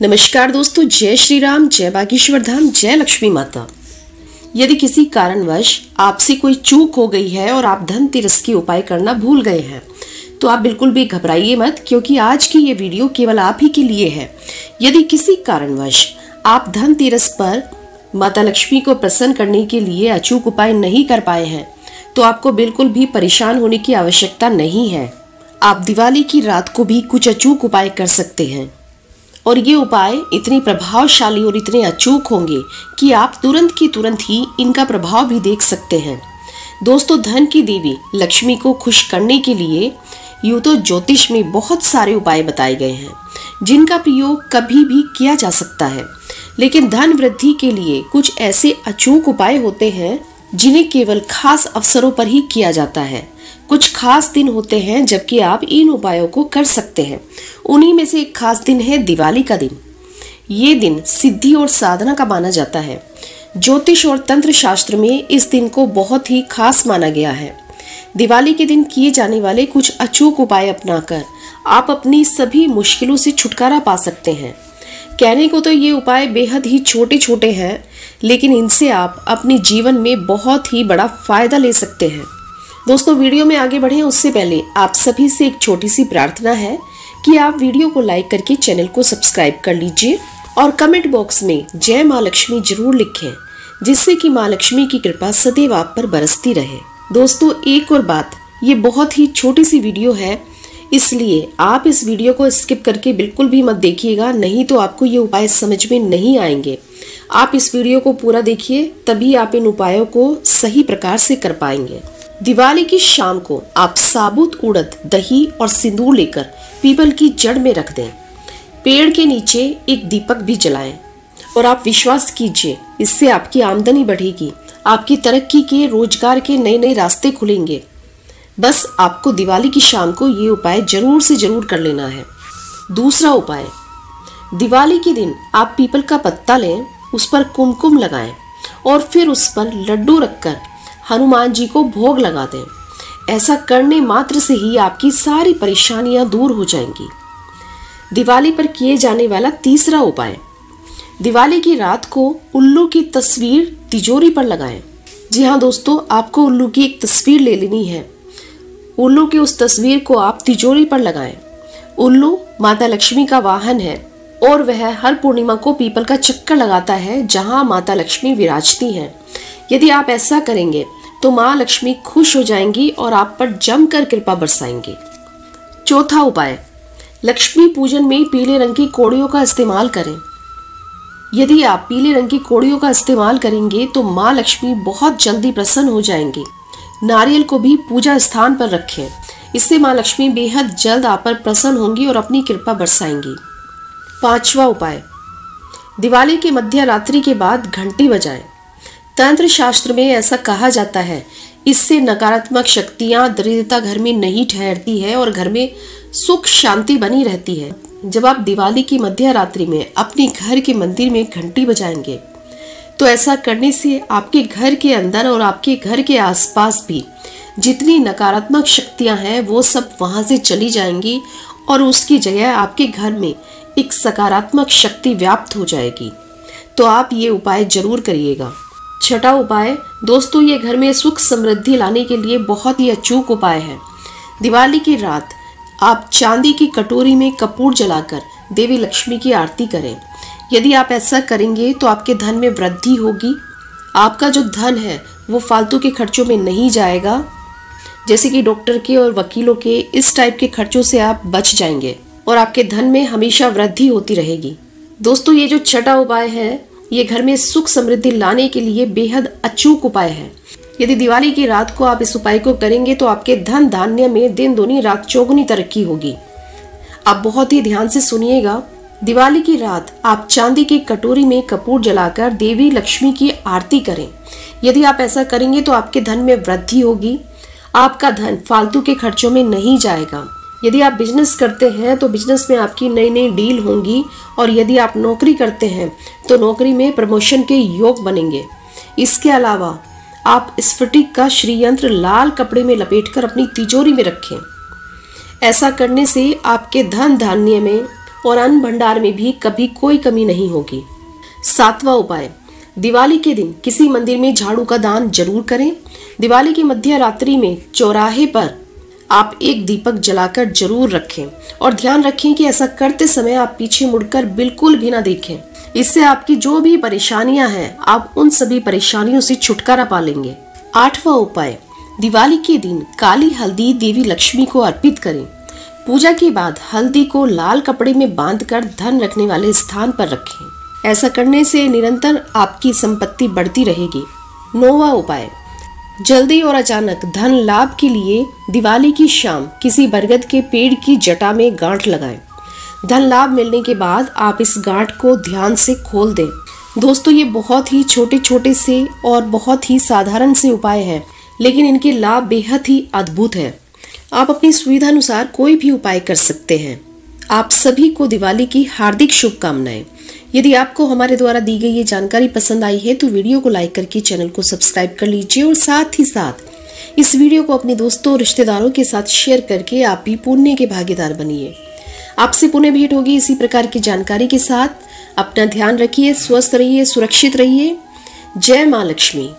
नमस्कार दोस्तों, जय श्री राम जय बागेश्वर धाम, जय लक्ष्मी माता। यदि किसी कारणवश आपसे कोई चूक हो गई है और आप धन तिरस की उपाय करना भूल गए हैं तो आप बिल्कुल भी घबराइए मत, क्योंकि आज की ये वीडियो केवल आप ही के लिए है। यदि किसी कारणवश आप धन तिरस पर माता लक्ष्मी को प्रसन्न करने के लिए अचूक उपाय नहीं कर पाए हैं तो आपको बिल्कुल भी परेशान होने की आवश्यकता नहीं है। आप दिवाली की रात को भी कुछ अचूक उपाय कर सकते हैं। और ये उपाय इतने प्रभावशाली और इतने अचूक होंगे कि आप तुरंत की तुरंत ही इनका प्रभाव भी देख सकते हैं। दोस्तों, धन की देवी लक्ष्मी को खुश करने के लिए यूँ तो ज्योतिष में बहुत सारे उपाय बताए गए हैं, जिनका प्रयोग कभी भी किया जा सकता है। लेकिन धन वृद्धि के लिए कुछ ऐसे अचूक उपाय होते हैं, जिन्हें केवल खास अवसरों पर ही किया जाता है। कुछ खास दिन होते हैं जबकि आप इन उपायों को कर सकते हैं। उन्हीं में से एक खास दिन है दिवाली का दिन। ये दिन सिद्धि और साधना का माना जाता है। ज्योतिष और तंत्र शास्त्र में इस दिन को बहुत ही खास माना गया है। दिवाली के दिन किए जाने वाले कुछ अचूक उपाय अपनाकर आप अपनी सभी मुश्किलों से छुटकारा पा सकते हैं। कहने को तो ये उपाय बेहद ही छोटे छोटे हैं, लेकिन इनसे आप अपने जीवन में बहुत ही बड़ा फ़ायदा ले सकते हैं। दोस्तों, वीडियो में आगे बढ़े। उससे पहले आप सभी से एक छोटी सी प्रार्थना है कि आप वीडियो को लाइक करके चैनल को सब्सक्राइब कर लीजिए और कमेंट बॉक्स में जय माँ लक्ष्मी ज़रूर लिखें, जिससे कि माँ लक्ष्मी की कृपा सदैव आप पर बरसती रहे। दोस्तों, एक और बात, ये बहुत ही छोटी सी वीडियो है, इसलिए आप इस वीडियो को स्किप करके बिल्कुल भी मत देखिएगा, नहीं तो आपको ये उपाय समझ में नहीं आएँगे। आप इस वीडियो को पूरा देखिए, तभी आप इन उपायों को सही प्रकार से कर पाएँगे। दिवाली की शाम को आप साबुत उड़द, दही और सिंदूर लेकर पीपल की जड़ में रख दें। पेड़ के नीचे एक दीपक भी जलाएँ। और आप विश्वास कीजिए, इससे आपकी आमदनी बढ़ेगी। आपकी तरक्की के रोज़गार के नए नए रास्ते खुलेंगे। बस आपको दिवाली की शाम को ये उपाय ज़रूर से ज़रूर कर लेना है। दूसरा उपाय, दिवाली के दिन आप पीपल का पत्ता लें, उस पर कुमकुम लगाएँ और फिर उस पर लड्डू रखकर हनुमान जी को भोग लगा दें ऐसा करने मात्र से ही आपकी सारी परेशानियाँ दूर हो जाएँगी। दिवाली पर किए जाने वाला तीसरा उपाय। दिवाली की रात को उल्लू की तस्वीर तिजोरी पर लगाएँ। जी हाँ दोस्तों, आपको उल्लू की एक तस्वीर ले लेनी है। उल्लू की उस तस्वीर को आप तिजोरी पर लगाएँ। उल्लू माता लक्ष्मी का वाहन है और वह हर पूर्णिमा को पीपल का चक्कर लगाता है जहाँ माता लक्ष्मी विराजती हैं। यदि आप ऐसा करेंगे तो माँ लक्ष्मी खुश हो जाएँगी और आप पर जमकर कृपा बरसाएँगी। चौथा उपाय, लक्ष्मी पूजन में पीले रंग की कोड़ियों का इस्तेमाल करें। यदि आप पीले रंग की कोड़ियों का इस्तेमाल करेंगे तो माँ लक्ष्मी बहुत जल्दी प्रसन्न हो जाएँगी। नारियल को भी पूजा स्थान पर रखें। इससे माँ लक्ष्मी बेहद जल्द आप पर प्रसन्न होंगी और अपनी कृपा बरसाएँगी। पांचवा उपाय, दिवाली के मध्य रात्रि के बाद घंटी बजाएँ। तंत्र शास्त्र में ऐसा कहा जाता है। इससे नकारात्मक शक्तियाँ दरिद्रता घर में नहीं ठहरती है और घर में सुख, शांति बनी रहती है। जब आप दिवाली की मध्य रात्रि में अपने घर के मंदिर में घंटी बजाएँगे तो ऐसा करने से आपके घर के अंदर और आपके घर के आसपास भी जितनी नकारात्मक शक्तियाँ हैं, वो सब वहाँ से चली जाएँगी और उसकी जगह आपके घर में एक सकारात्मक शक्ति व्याप्त हो जाएगी। तो आप ये उपाय ज़रूर करिएगा। छठा उपाय, दोस्तों, ये घर में सुख समृद्धि लाने के लिए बहुत ही अचूक उपाय है। दिवाली की रात आप चांदी की कटोरी में कपूर जलाकर देवी लक्ष्मी की आरती करें। यदि आप ऐसा करेंगे तो आपके धन में वृद्धि होगी। आपका जो धन है, वो फालतू के खर्चों में नहीं जाएगा। जैसे कि डॉक्टर के और वकीलों के इस टाइप के खर्चों से आप बच जाएँगे और आपके धन में हमेशा वृद्धि होती रहेगी। दोस्तों, ये जो छठा उपाय है ये घर में सुख समृद्धि लाने के लिए बेहद अचूक उपाय है। यदि दिवाली की रात को आप इस उपाय को करेंगे तो आपके धन धान्य में दिन दोनी रात चौगुनी तरक्की होगी। आप बहुत ही ध्यान से सुनिएगा, दिवाली की रात आप चांदी की कटोरी में कपूर जलाकर देवी लक्ष्मी की आरती करें। यदि आप ऐसा करेंगे तो आपके धन में वृद्धि होगी, आपका धन फालतू के खर्चों में नहीं जाएगा। यदि आप बिज़नेस करते हैं तो बिज़नेस में आपकी नई नई डील होंगी और यदि आप नौकरी करते हैं तो नौकरी में प्रमोशन के योग बनेंगे। इसके अलावा, आप स्फटिक का श्रीयंत्र लाल कपड़े में लपेटकर अपनी तिजोरी में रखें। ऐसा करने से आपके धन धान्य में और अन्न भंडार में भी कभी कोई कमी नहीं होगी। सातवां उपाय, दिवाली के दिन किसी मंदिर में झाड़ू का दान ज़रूर करें। दिवाली की मध्य रात्रि में चौराहे पर आप एक दीपक जलाकर ज़रूर रखें और ध्यान रखें कि ऐसा करते समय आप पीछे मुड़कर बिल्कुल भी ना देखें। इससे आपकी जो भी परेशानियाँ हैं, आप उन सभी परेशानियों से छुटकारा पा लेंगे। आठवां उपाय, दिवाली के दिन काली हल्दी देवी लक्ष्मी को अर्पित करें। पूजा के बाद हल्दी को लाल कपड़े में बांधकर धन रखने वाले स्थान पर रखें। ऐसा करने से निरंतर आपकी संपत्ति बढ़ती रहेगी। नोवा उपाय जल्दी और अचानक धन लाभ के लिए दिवाली की शाम किसी बरगद के पेड़ की जटा में गांठ लगाएँ। धन लाभ मिलने के बाद आप इस गांठ को ध्यान से खोल दें। दोस्तों, ये बहुत ही छोटे छोटे से और बहुत ही साधारण से उपाय हैं, लेकिन इनके लाभ बेहद ही अद्भुत है। आप अपनी सुविधा अनुसार कोई भी उपाय कर सकते हैं। आप सभी को दिवाली की हार्दिक शुभकामनाएँ। यदि आपको हमारे द्वारा दी गई ये जानकारी पसंद आई है तो वीडियो को लाइक करके चैनल को सब्सक्राइब कर लीजिए और साथ ही साथ इस वीडियो को अपने दोस्तों और रिश्तेदारों के साथ शेयर करके आप भी पुण्य के भागीदार बनिए। आपसे पुण्य भेंट होगी इसी प्रकार की जानकारी के साथ। अपना ध्यान रखिए, स्वस्थ रहिए, सुरक्षित रहिए। जय माँ लक्ष्मी।